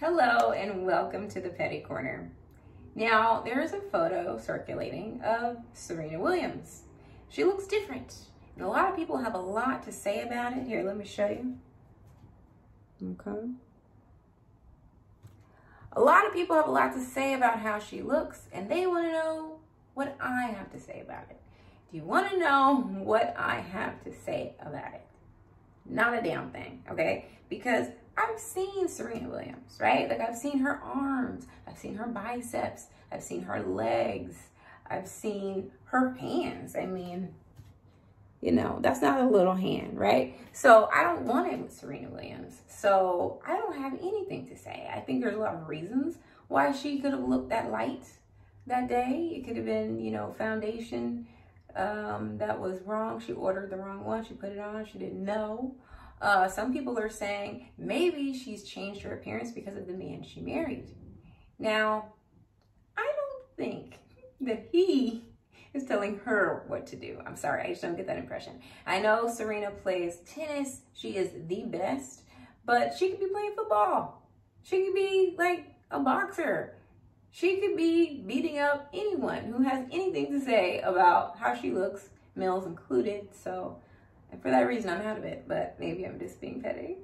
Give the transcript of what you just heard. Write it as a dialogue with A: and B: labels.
A: Hello and welcome to the Petty Corner. Now, there is a photo circulating of Serena Williams. She looks different, and a lot of people have a lot to say about it. Here, let me show you. Okay. A lot of people have a lot to say about how she looks, and they want to know what I have to say about it. Do you want to know what I have to say about it? Not a damn thing, okay? Because I've seen Serena Williams, right? Like I've seen her arms, I've seen her biceps, I've seen her legs, I've seen her hands. I mean, you know, that's not a little hand, right? So I don't want it with Serena Williams. So I don't have anything to say. I think there's a lot of reasons why she could have looked that light that day. It could have been, you know, foundation um, that was wrong. She ordered the wrong one. She put it on. She didn't know. Uh, some people are saying maybe she's changed her appearance because of the man she married. Now, I don't think that he is telling her what to do. I'm sorry, I just don't get that impression. I know Serena plays tennis. She is the best, but she could be playing football. She could be like a boxer. She could be beating up anyone who has anything to say about how she looks, males included. So for that reason, I'm out of it, but maybe I'm just being petty.